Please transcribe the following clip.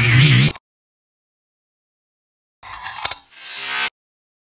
Yeah.